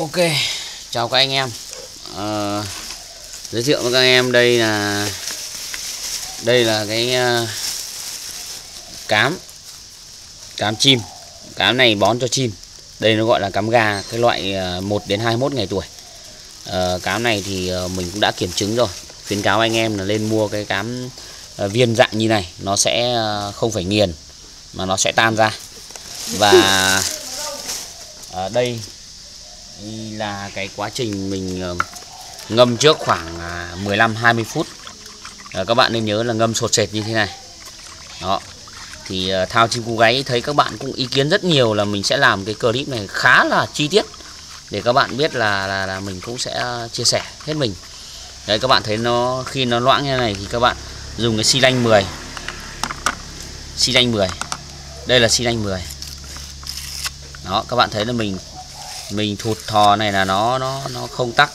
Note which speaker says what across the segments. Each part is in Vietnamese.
Speaker 1: Ok, chào các anh em. À, Giới thiệu với các anh em đây là Đây là cái uh, cám Cám chim. Cám này bón cho chim. Đây nó gọi là cám gà Cái loại ờ, uh, 1 đến 21 ngày tuổi. Ờ, Cám này thì uh, mình cũng đã kiểm chứng rồi. Khuyến cáo anh em là lên mua cái cám uh, viên dạng như này Nó sẽ uh, không phải nghiền Mà nó sẽ tan ra. Và ở đây là cái quá trình mình ờ, ngâm trước khoảng à, 15-20 phút. À, các bạn nên nhớ là ngâm sột sệt như thế này. Đó. Thì ờ, thao chim cú gáy thấy các bạn cũng ý kiến rất nhiều là mình sẽ làm cái clip này khá là chi tiết để các bạn biết là là, là mình cũng sẽ chia sẻ hết mình. Đấy các bạn thấy nó khi nó loãng như này thì các bạn dùng cái xi lanh 10 xi lanh 10 đây là xi lanh 10 đó các bạn thấy là mình mình thụt thò này là nó nó nó không tắc.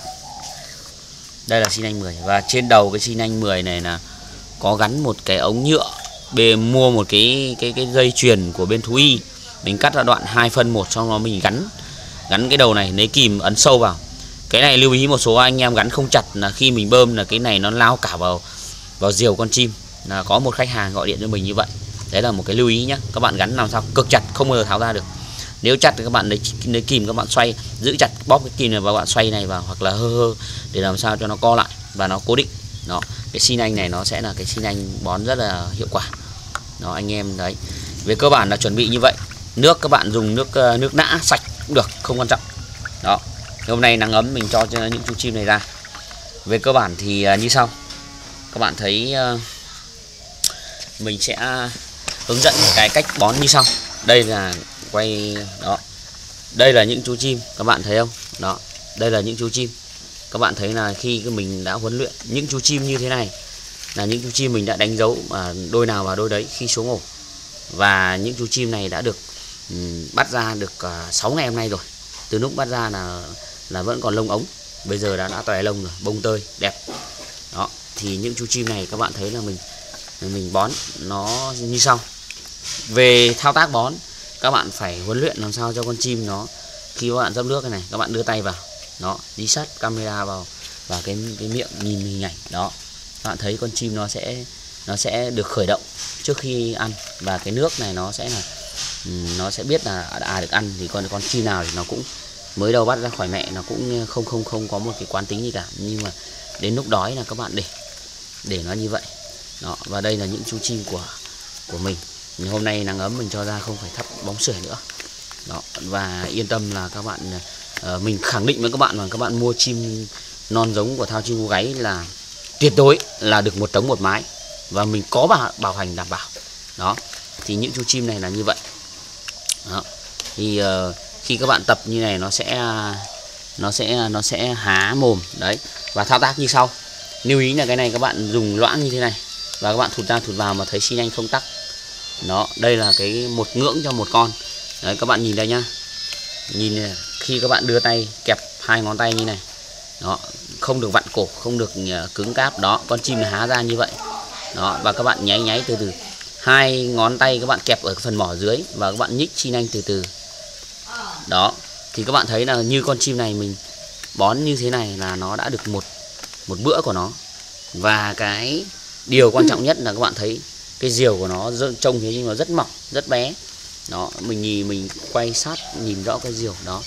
Speaker 1: Đây là xi nanh 10 và trên đầu cái xi nanh 10 này là có gắn một cái ống nhựa bề mua một cái cái cái dây chuyền của bên thú y. Mình cắt ra đoạn hai phân một xong đó mình gắn gắn cái đầu này, lấy kìm, ấn sâu vào. Cái này lưu ý một số anh em gắn không chặt là khi mình bơm là cái này nó lao cả vào vào diều con chim. Là có một khách hàng gọi điện cho mình như vậy. Đấy là một cái lưu ý nhé các bạn gắn làm sao cực chặt, không bao giờ tháo ra được nếu chặt thì các bạn lấy lấy kìm các bạn xoay, giữ chặt, bóp cái kìm này và bạn xoay này vào hoặc là hơ hơ để làm sao cho nó co lại và nó cố định. Đó, cái xi anh này nó sẽ là cái xi anh bón rất là hiệu quả. Đó, anh em đấy, về cơ bản là chuẩn bị như vậy. Nước các bạn dùng nước ờ, nước nã sạch cũng được, không quan trọng. Đó hôm nay nắng ấm mình cho những chú chim này ra. Về cơ bản thì ờ, như sau. Các bạn thấy ờ, mình sẽ hướng dẫn cái cách bón như sau. Đây là quay đó. Đây là những chú chim các bạn thấy không? Đó đây là những chú chim. Các bạn thấy là khi cái mình đã huấn luyện những chú chim như thế này là những chú chim mình đã đánh dấu mà đôi nào vào đôi đấy khi xuống ổ. Và những chú chim này đã được ừ, bắt ra được à, uh, 6 ngày hôm nay rồi. Từ lúc bắt ra là là vẫn còn lông ống. Bây giờ đã đã tòe lông rồi bông tơi đẹp. Đó thì những chú chim này các bạn thấy là mình mình bón nó như sau. Về thao tác bón các bạn phải huấn luyện làm sao cho con chim nó, khi các bạn dấp nước cái này, các bạn đưa tay vào, nó đi sát camera vào, và cái cái miệng nhìn hình ảnh, đó. Các bạn thấy con chim nó sẽ nó sẽ được khởi động trước khi ăn, và cái nước này nó sẽ là nó sẽ biết là à, à được ăn, thì con con chim nào thì nó cũng mới đầu bắt ra khỏi mẹ, nó cũng không không không có một cái quán tính gì cả. Nhưng mà đến lúc đói là các bạn để để nó như vậy. Đó, và đây là những chú chim của của mình nhưng hôm nay nắng ấm mình cho ra không phải thắp bóng sưởi nữa. Đó và yên tâm là các bạn ờ, mình khẳng định với các bạn là các bạn mua chim non giống của thao chim cú gáy là tuyệt đối là được một trống một mái. Và mình có bảo bảo hành đảm bảo. Đó thì những chú chim này là như vậy. Đó thì uh, khi các bạn tập như này nó sẽ nó sẽ nó sẽ há mồm. Đấy và thao tác như sau. Lưu ý là cái này các bạn dùng loãng như thế này. Và các bạn thụt ra thụt vào mà thấy xi nhanh không tắc đó đây là cái một ngưỡng cho một con. Đấy các bạn nhìn đây nhá. Nhìn này, khi các bạn đưa tay kẹp hai ngón tay như này. Đó không được vặn cổ không được ờ, cứng cáp. Đó con chim này há ra như vậy. Đó và các bạn nháy nháy từ từ. Hai ngón tay các bạn kẹp ở phần mỏ dưới và các bạn nhích chi nhanh từ từ. Đó thì các bạn thấy là như con chim này mình bón như thế này là nó đã được một một bữa của nó. Và cái điều quan trọng nhất là các bạn thấy cái diều của nó trông thế nhưng mà rất mỏng rất bé. Đó mình nhìn mình quay sát nhìn rõ cái diều đó.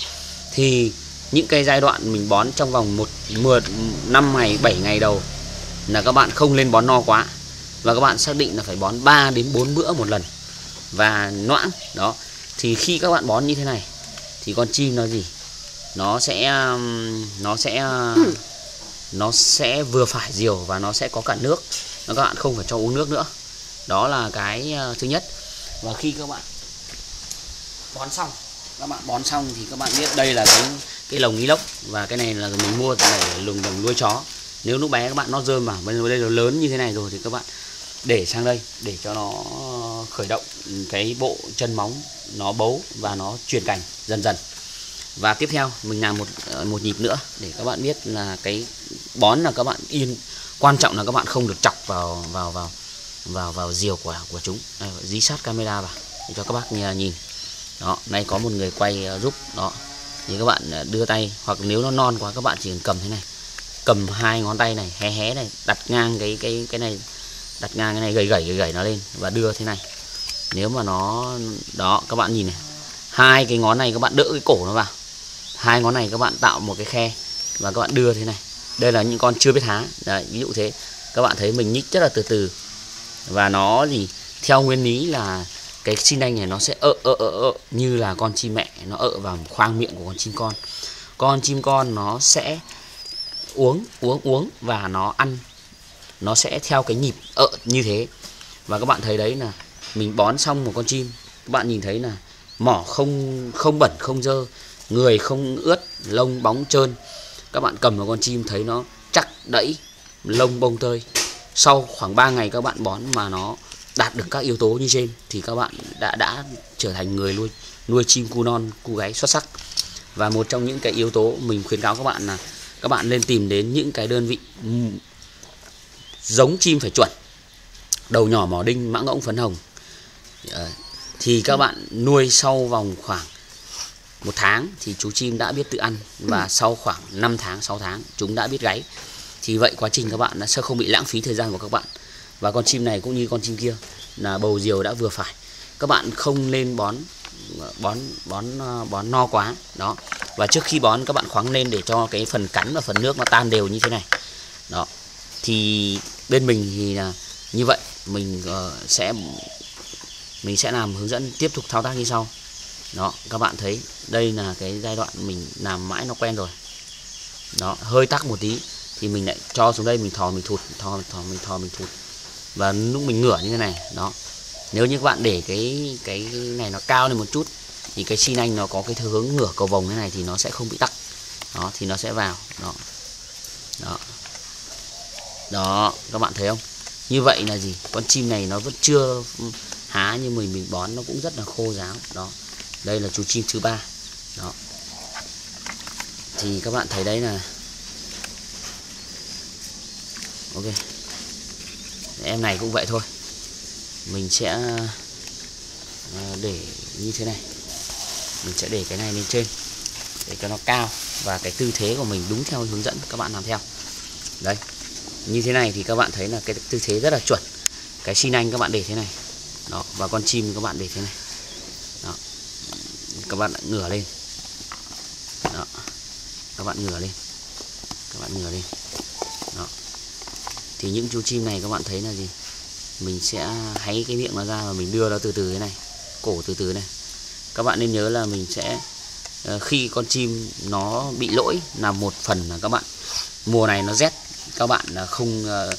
Speaker 1: Thì những cái giai đoạn mình bón trong vòng một mười năm ngày 7 ngày đầu là các bạn không lên bón no quá. Và các bạn xác định là phải bón 3 đến 4 bữa một lần. Và noãng đó thì khi các bạn bón như thế này thì con chim nó gì? Nó sẽ um, nó sẽ nó sẽ vừa phải diều và nó sẽ có cả nước. Nó các bạn không phải cho uống nước nữa đó là cái ờ, thứ nhất. Và khi các bạn bón xong, các bạn bón xong thì các bạn biết đây là cái cái lồng inox và cái này là mình mua để lồng đồng nuôi chó. Nếu lúc bé các bạn nó rơm vào, bây giờ đây nó lớn như thế này rồi thì các bạn để sang đây để cho nó khởi động cái bộ chân móng nó bấu và nó chuyển cảnh dần dần. Và tiếp theo mình làm một ờ, một nhịp nữa để các bạn biết là cái bón là các bạn yên, quan trọng là các bạn không được chọc vào vào vào vào vào diều của của chúng. Đây, dí sát camera vào để cho các bác nhà nhìn. Đó nay có một người quay à, giúp. Đó thì các bạn à, đưa tay hoặc nếu nó non quá các bạn chỉ cần cầm thế này. Cầm hai ngón tay này hé hé này đặt ngang cái cái cái này đặt ngang cái này gầy gầy gầy gầy nó lên và đưa thế này. Nếu mà nó đó các bạn nhìn này. Hai cái ngón này các bạn đỡ cái cổ nó vào. Hai ngón này các bạn tạo một cái khe và các bạn đưa thế này. Đây là những con chưa biết há. Đấy, ví dụ thế. Các bạn thấy mình nhích rất là từ từ và nó gì theo nguyên lý là cái xin anh này nó sẽ ợ ợ ợ ợ, như là con chim mẹ. Nó ợ vào khoang miệng của con chim con. Con chim con nó sẽ uống uống uống và nó ăn. Nó sẽ theo cái nhịp ợ như thế. Và các bạn thấy đấy là mình bón xong một con chim, các bạn nhìn thấy là mỏ không không bẩn, không dơ, người không ướt, lông bóng trơn. Các bạn cầm vào con chim thấy nó chắc đẫy, lông bông tơi sau khoảng 3 ngày các bạn bón mà nó đạt được các yếu tố như trên thì các bạn đã đã trở thành người nuôi nuôi chim cu non cu gáy xuất sắc. Và một trong những cái yếu tố mình khuyến cáo các bạn là các bạn nên tìm đến những cái đơn vị giống chim phải chuẩn đầu nhỏ mỏ đinh mã ngỗng phấn hồng. Ờ, thì các bạn nuôi sau vòng khoảng một tháng thì chú chim đã biết tự ăn và ừ. sau khoảng 5 tháng 6 tháng chúng đã biết gáy thì vậy quá trình các bạn sẽ không bị lãng phí thời gian của các bạn. Và con chim này cũng như con chim kia là bầu diều đã vừa phải. Các bạn không nên bón bón bón ờ, bón no quá. Đó. Và trước khi bón các bạn khoáng lên để cho cái phần cắn và phần nước nó tan đều như thế này. Đó. Thì bên mình thì là như vậy. Mình uh, sẽ mình sẽ làm hướng dẫn tiếp tục thao tác như sau. Đó. Các bạn thấy đây là cái giai đoạn mình làm mãi nó quen rồi. Đó. Hơi tắc một tí thì mình lại cho xuống đây, mình thò, mình thụt thò thò, mình thò, mình thụt. Và lúc mình ngửa như thế này, đó. Nếu như các bạn để cái cái này nó cao lên một chút, thì cái xin anh nó có cái hướng ngửa cầu vồng thế này thì nó sẽ không bị tắc. Đó, thì nó sẽ vào, đó. Đó. Đó, các bạn thấy không? Như vậy là gì? Con chim này nó vẫn chưa há như mình mình bón, nó cũng rất là khô ráo, đó. Đây là chú chim thứ ba, đó. Thì các bạn thấy đấy là ok. Em này cũng vậy thôi. Mình sẽ à, để như thế này. Mình sẽ để cái này lên trên để cho nó cao và cái tư thế của mình đúng theo hướng dẫn các bạn làm theo. Đấy, như thế này thì các bạn thấy là cái tư thế rất là chuẩn. Cái xin anh các bạn để thế này. Đó và con chim các bạn để thế này. Đó. Các bạn ngửa lên. Đó. Các bạn ngửa lên. Các bạn ngửa lên thì những chú chim này các bạn thấy là gì? Mình sẽ háy cái miệng nó ra và mình đưa nó từ từ thế này, cổ từ từ này. Các bạn nên nhớ là mình sẽ ờ, khi con chim nó bị lỗi là một phần là các bạn. Mùa này nó rét, các bạn không ờ,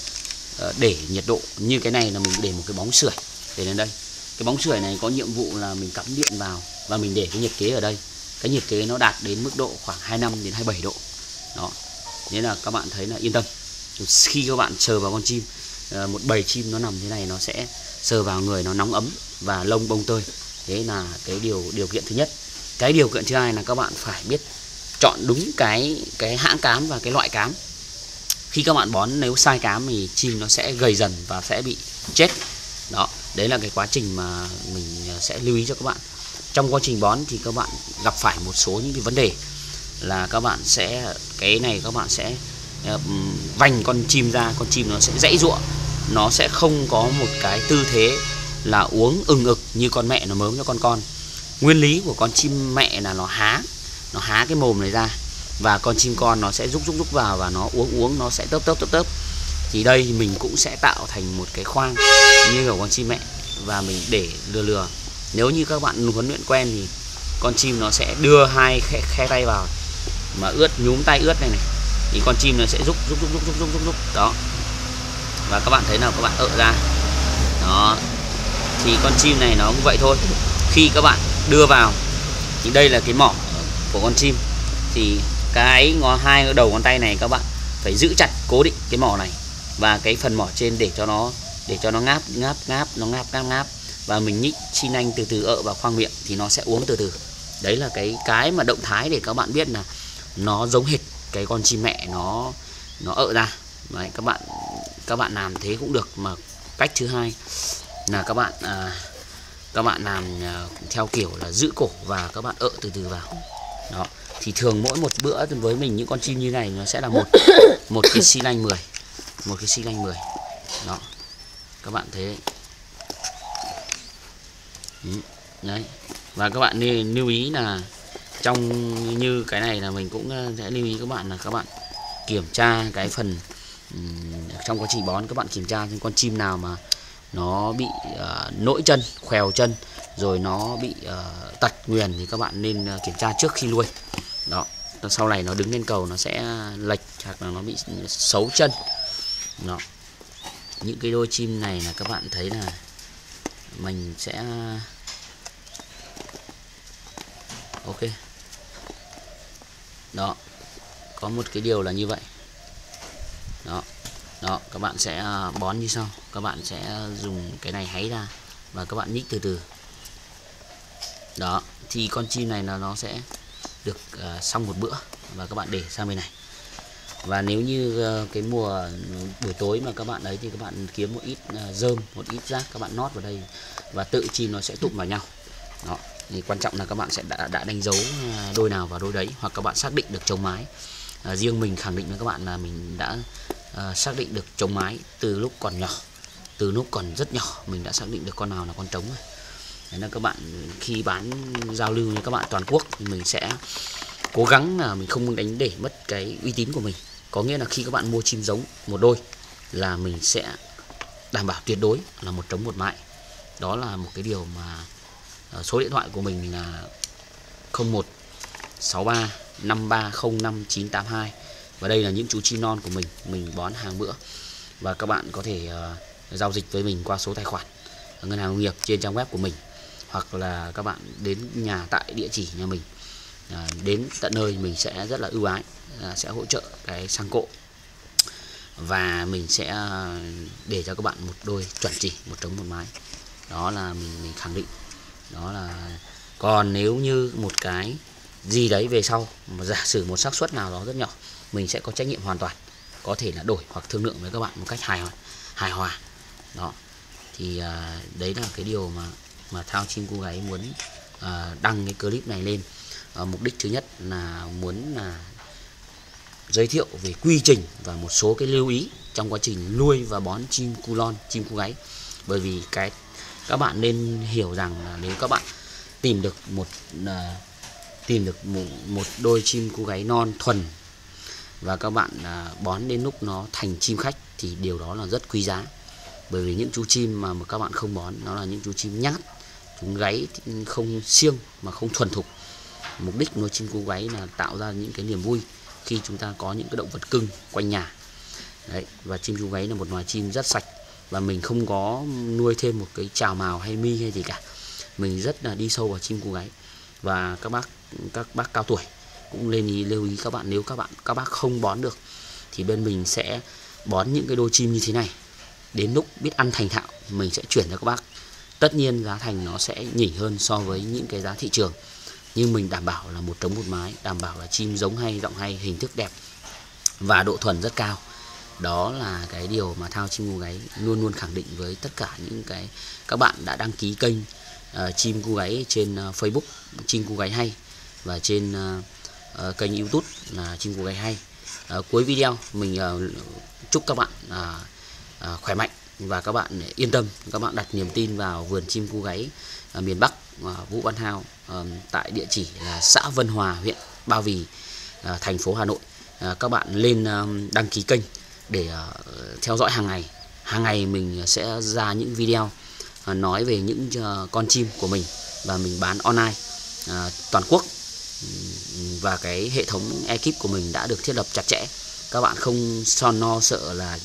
Speaker 1: ờ, để nhiệt độ như cái này là mình để một cái bóng sưởi để lên đây. Cái bóng sưởi này có nhiệm vụ là mình cắm điện vào và mình để cái nhiệt kế ở đây. Cái nhiệt kế nó đạt đến mức độ khoảng 25 đến 27 độ. Đó. Nên là các bạn thấy là yên tâm khi các bạn sờ vào con chim. Ờ, một bầy chim nó nằm thế này, nó sẽ sờ vào người, nó nóng ấm và lông bông tơi. Thế là cái điều điều kiện thứ nhất. Cái điều kiện thứ hai là các bạn phải biết chọn đúng cái cái hãng cám và cái loại cám. Khi các bạn bón, nếu sai cám thì chim nó sẽ gầy dần và sẽ bị chết. Đó, đấy là cái quá trình mà mình ờ, sẽ lưu ý cho các bạn. Trong quá trình bón thì các bạn gặp phải một số những cái vấn đề là các bạn sẽ, cái này các bạn sẽ Ờ, vành con chim ra con chim nó sẽ dãy ruộng. Nó sẽ không có một cái tư thế là uống ừng ực như con mẹ nó mớm cho con con. Nguyên lý của con chim mẹ là nó há nó há cái mồm này ra và con chim con nó sẽ rúc rúc rúc vào và nó uống uống nó sẽ tớp tớp tớp tớp. Thì đây mình cũng sẽ tạo thành một cái khoang như của con chim mẹ và mình để lừa lừa. Nếu như các bạn huấn luyện quen thì con chim nó sẽ đưa hai khe, khe tay vào mà ướt nhúm tay ướt này này thì con chim nó sẽ rúc rúc rúc rúc rúc rúc rúc, rúc. đó. Và các bạn thấy nào các bạn ợ ra. Đó. Thì con chim này nó cũng vậy thôi. Khi các bạn đưa vào thì đây là cái mỏ của con chim. Thì cái ngón hai đầu ngón tay này các bạn phải giữ chặt cố định cái mỏ này và cái phần mỏ trên để cho nó để cho nó ngáp ngáp ngáp nó ngáp ngáp ngáp. Và mình nhích xin anh từ từ ợ vào khoang miệng thì nó sẽ uống từ từ. Đấy là cái cái mà động thái để các bạn biết là nó giống hệt cái con chim mẹ nó nó ợ ra. Đấy, các bạn các bạn làm thế cũng được mà cách thứ hai là các bạn à, các bạn làm à, theo kiểu là giữ cổ và các bạn ợ từ từ vào. Đó thì thường mỗi một bữa với mình những con chim như này nó sẽ là một một cái xi lanh 10 một cái xi lanh 10 đó các bạn thấy đấy. Ừ, đấy. Và các bạn nên lưu ý là trong như cái này là mình cũng ờ, sẽ lưu ý các bạn là các bạn kiểm tra cái phần trong quá trình bón các bạn kiểm tra những con chim nào mà nó bị uh, nỗi chân khèo chân rồi nó bị uh, tật nguyền thì các bạn nên uh, kiểm tra trước khi nuôi. Đó sau này nó đứng lên cầu nó sẽ lệch hoặc là nó bị xấu chân. Đó. Những cái đôi chim này là các bạn thấy là mình sẽ ok đó. Có một cái điều là như vậy. Đó. Đó các bạn sẽ à, bón như sau. Các bạn sẽ dùng cái này háy ra và các bạn nhích từ từ. Đó. Thì con chim này là nó sẽ được uh, xong một bữa và các bạn để sang bên này. Và nếu như uh, cái mùa buổi tối mà các bạn ấy thì các bạn kiếm một ít uh, một ít rác các bạn nót vào đây và tự chim nó sẽ tụm vào nhau. Đó thì quan trọng là các bạn sẽ đã, đã đánh dấu à, đôi nào vào đôi đấy hoặc các bạn xác định được chống mái. À, riêng mình khẳng định với các bạn là mình đã à, xác định được chống mái từ lúc còn nhỏ từ lúc còn rất nhỏ mình đã xác định được con nào là con trống rồi. Đấy là các bạn khi bán giao lưu với các bạn toàn quốc thì mình sẽ cố gắng là mình không đánh để mất cái uy tín của mình. Có nghĩa là khi các bạn mua chim giống một đôi là mình sẽ đảm bảo tuyệt đối là một trống một mại. Đó là một cái điều mà Ờ, số điện thoại của mình là 0163 5305 và đây là những chú chim non của mình mình bón hàng bữa. Và các bạn có thể uh, giao dịch với mình qua số tài khoản ở ngân hàng nông nghiệp trên trang web của mình hoặc là các bạn đến nhà tại địa chỉ nhà mình. À, đến tận nơi mình sẽ rất là ưu ái à, sẽ hỗ trợ cái sang cộ. Và mình sẽ để cho các bạn một đôi chuẩn chỉ một trống một mái. Đó là mình mình khẳng định đó là còn nếu như một cái gì đấy về sau mà giả sử một xác suất nào đó rất nhỏ mình sẽ có trách nhiệm hoàn toàn có thể là đổi hoặc thương lượng với các bạn một cách hài hòa hài hòa. Đó. Thì à, đấy là cái điều mà mà thao chim cô gái muốn à, đăng cái clip này lên. À, mục đích thứ nhất là muốn là giới thiệu về quy trình và một số cái lưu ý trong quá trình nuôi và bón chim cu lon chim cu gáy. Bởi vì cái các bạn nên hiểu rằng là nếu các bạn tìm được một uh, tìm được một, một đôi chim cô gáy non thuần và các bạn uh, bón đến lúc nó thành chim khách thì điều đó là rất quý giá. Bởi vì những chú chim mà, mà các bạn không bón nó là những chú chim nhát chúng gáy không siêng mà không thuần thục. Mục đích nuôi chim cú gáy là tạo ra những cái niềm vui khi chúng ta có những cái động vật cưng quanh nhà. Đấy, và chim chú gáy là một loài chim rất sạch và mình không có nuôi thêm một cái trào màu hay mi hay gì cả. Mình rất là đi sâu vào chim cu gáy. Và các bác các bác cao tuổi cũng nên ý, lưu ý các bạn, nếu các bạn, các bác không bón được, thì bên mình sẽ bón những cái đôi chim như thế này. Đến lúc biết ăn thành thạo, mình sẽ chuyển cho các bác. Tất nhiên giá thành nó sẽ nhỉnh hơn so với những cái giá thị trường. Nhưng mình đảm bảo là một trống một mái, đảm bảo là chim giống hay, giọng hay, hình thức đẹp và độ thuần rất cao đó là cái điều mà thao chim cu gáy luôn luôn khẳng định với tất cả những cái các bạn đã đăng ký kênh uh, chim cu gáy trên uh, Facebook chim cu gáy hay và trên uh, uh, kênh YouTube là chim cu gáy hay. Uh, cuối video mình uh, chúc các bạn uh, uh, khỏe mạnh và các bạn yên tâm. Các bạn đặt niềm tin vào vườn chim cu gáy uh, miền Bắc uh, Vũ Văn Thao uh, tại địa chỉ là xã Vân Hòa huyện Ba Vì uh, thành phố Hà Nội. Uh, các bạn lên uh, đăng ký kênh để uh, theo dõi hàng ngày. Hàng ngày mình sẽ ra những video uh, nói về những uh, con chim của mình và mình bán online uh, toàn quốc. Và cái hệ thống ekip của mình đã được thiết lập chặt chẽ. Các bạn không son no sợ là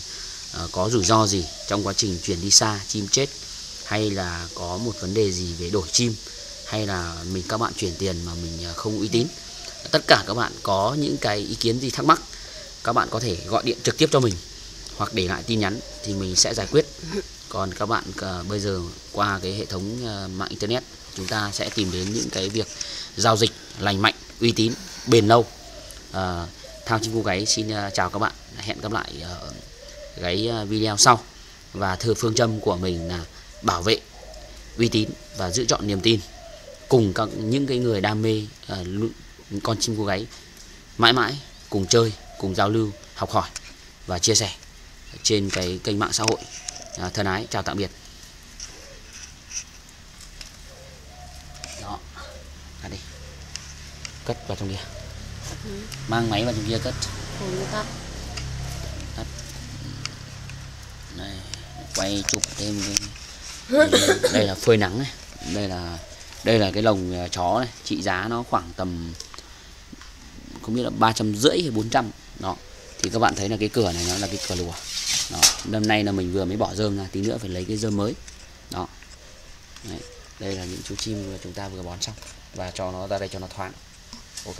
Speaker 1: uh, có rủi ro gì trong quá trình chuyển đi xa chim chết hay là có một vấn đề gì về đổi chim hay là mình các bạn chuyển tiền mà mình không uy tín. Tất cả các bạn có những cái ý kiến gì thắc mắc các bạn có thể gọi điện trực tiếp cho mình hoặc để lại tin nhắn thì mình sẽ giải quyết. Còn các bạn uh, bây giờ qua cái hệ thống uh, mạng internet chúng ta sẽ tìm đến những cái việc giao dịch lành mạnh uy tín bền lâu. Uh, thao chim cô gáy xin uh, chào các bạn. Hẹn gặp lại ở cái video sau. Và thừa phương châm của mình là bảo vệ uy tín và giữ chọn niềm tin cùng các những cái người đam mê uh, con chim cô gáy mãi mãi cùng chơi cùng giao lưu học hỏi và chia sẻ trên cái kênh mạng xã hội. À, thân ái chào tạm biệt. Đó. Cắt đi cất vào trong kia.
Speaker 2: Ừ.
Speaker 1: mang máy vào trong kia cất.
Speaker 2: Người ta
Speaker 1: đây quay chụp thêm cái đây, đây là phơi nắng này. Đây là đây là cái lồng à, chó này. Trị giá nó khoảng tầm không biết là ba trăm rưỡi hay bốn trăm đó. Thì các bạn thấy là cái cửa này nó là cái cửa lùa. Đó. Năm nay là mình vừa mới bỏ rơm ra, tí nữa phải lấy cái rơm mới. Đó. Đấy. đây là những chú chim mà chúng ta vừa bón xong. Và cho nó ra đây cho nó thoáng. Ok.